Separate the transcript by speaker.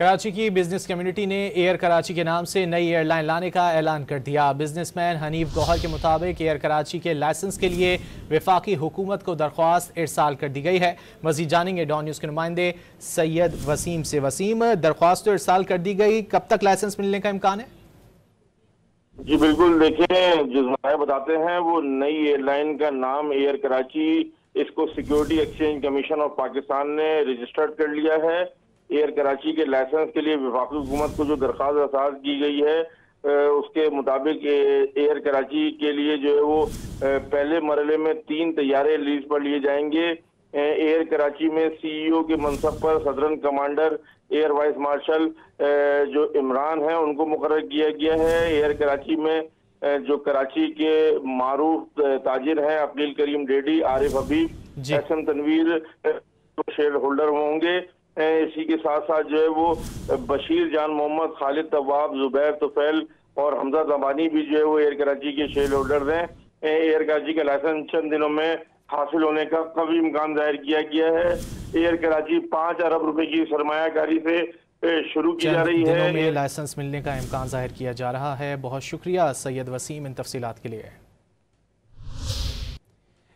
Speaker 1: कराची की business community ने air Karachi के नाम से नई एयरलाइन लाने का ऐलान कर दिया। बिजनेसमैन हनीफ गौहर के मुताबिक एयर कराची के लाइसेंस के लिए विफाकी हुकूमत को दरख्वास्त इरसाल कर दी गई है। मजीद जानेंगे डॉन न्यूज़ के नुमाइंदे सैयद वसीम से वसीम। दरख्वास्त तो इरसाल कर दी गई। कब तक लाइसेंस मिलने का इम्कान है?
Speaker 2: जी, बिल्कुल। देखिए, जो बताते हैं, वो नई एयरलाइन का नाम एयर कराची इसको security exchange commission of Pakistan ने रजिस्टर्ड कर लिया है। एयर कराची के लाइसेंस के लिए विफाकी हुकूमत को जो दरख्वास्त असाज की गई है उसके मुताबिक एयर कराची के लिए जो है वो पहले मरले में तीन तैयारे लीज पर लिए जाएँगे। एयर कराची में सीईओ के मनसब पर southern commander air vice marshal जो इमरान है उनको मुकर किया गया है। एयर कराची में जो कराची के मारूफ ताजिर हैं Aqeel Karim Dhedhi Arif Habib S M Tanveer shareholder होंगे। इसी के साथ साथ जो है वो बशीर जान मोहम्मद खालिद तवाब जुबैर तुफैल और हमजा जबानी भी जो है वो एयर कराची के शेयर होल्डर हैं। एयर कराची का लाइसेंस चंद दिनों में हासिल होने का कभी इम्कान ज़ाहिर किया गया है। एयर कराची पाँच अरब रुपए की सरमाकारी से शुरू की जा रही है।
Speaker 1: लाइसेंस मिलने का इम्कान ज़ाहिर किया जा रहा है। बहुत शुक्रिया सैयद वसीम इन तफसीत के लिए।